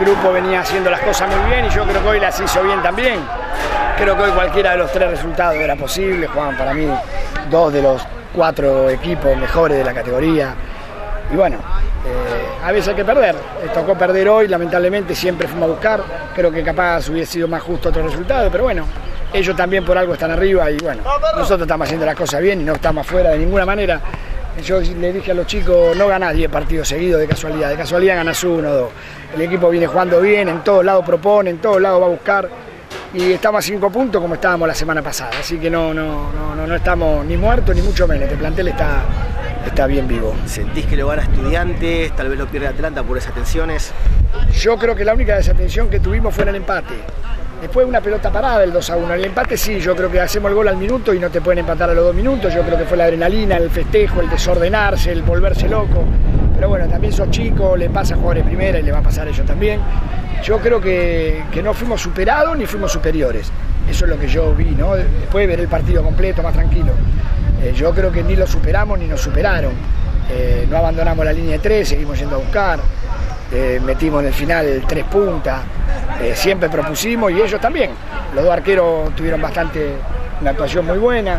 grupo venía haciendo las cosas muy bien y yo creo que hoy las hizo bien también. Creo que hoy cualquiera de los tres resultados era posible, jugaban para mí dos de los cuatro equipos mejores de la categoría. Y bueno, eh, a veces hay que perder. Eh, tocó perder hoy, lamentablemente siempre fuimos a buscar. Creo que capaz hubiese sido más justo otro resultado, pero bueno, ellos también por algo están arriba y bueno, nosotros estamos haciendo las cosas bien y no estamos afuera de ninguna manera. Yo le dije a los chicos, no ganás 10 partidos seguidos de casualidad, de casualidad ganas uno o dos. El equipo viene jugando bien, en todos lados propone, en todos lados va a buscar y estamos a 5 puntos como estábamos la semana pasada. Así que no, no, no, no estamos ni muertos ni mucho menos. Este plantel está, está bien vivo. ¿Sentís que lo gana Estudiantes? Tal vez lo pierde Atlanta por esas tensiones. Yo creo que la única desatención que tuvimos fue en el empate. Después una pelota parada el 2 a 1. El empate sí, yo creo que hacemos el gol al minuto y no te pueden empatar a los dos minutos. Yo creo que fue la adrenalina, el festejo, el desordenarse, el volverse loco. Pero bueno, también sos chicos, le pasa a jugadores primera y le va a pasar a ellos también. Yo creo que, no fuimos superados ni fuimos superiores. Eso es lo que yo vi, ¿no? Después de ver el partido completo, más tranquilo. Eh, yo creo que ni lo superamos ni nos superaron. Eh, no abandonamos la línea de tres, seguimos yendo a buscar. Eh, metimos en el final tres puntas. Siempre propusimos y ellos también. Los dos arqueros tuvieron bastante una actuación muy buena.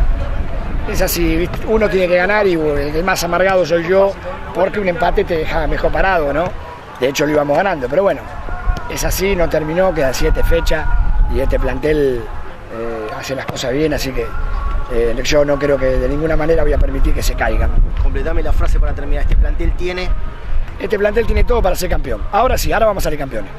Es así, uno tiene que ganar y el más amargado soy yo porque un empate te deja mejor parado, ¿no? De hecho lo íbamos ganando, pero bueno, es así, no terminó, queda siete fechas y este plantel hace las cosas bien, así que eh, yo no creo que de ninguna manera voy a permitir que se caigan. Completame la frase para terminar. Este plantel tiene. Este plantel tiene todo para ser campeón. Ahora sí, ahora vamos a salir campeones.